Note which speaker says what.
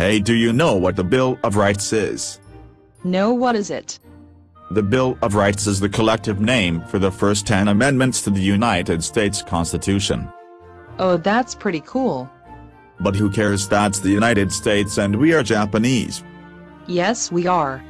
Speaker 1: Hey do you know what the Bill of Rights is?
Speaker 2: No, what is it?
Speaker 1: The Bill of Rights is the collective name for the first 10 amendments to the United States Constitution.
Speaker 2: Oh, that's pretty cool.
Speaker 1: But who cares that's the United States and we are Japanese.
Speaker 2: Yes, we are.